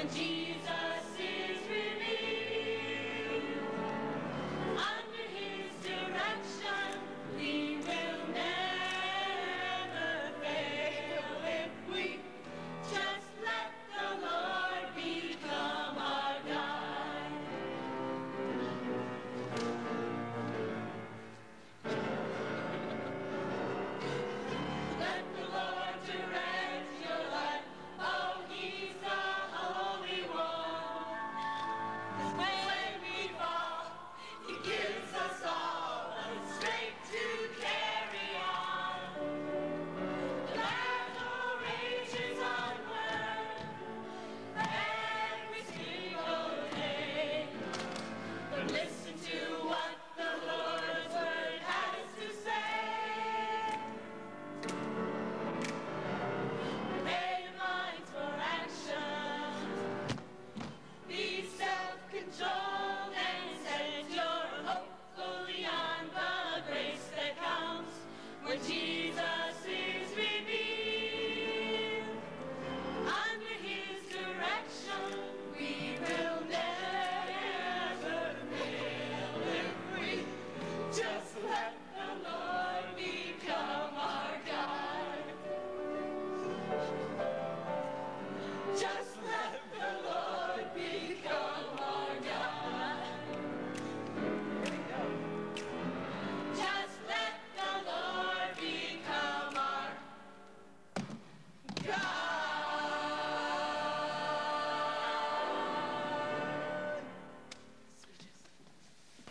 When Jesus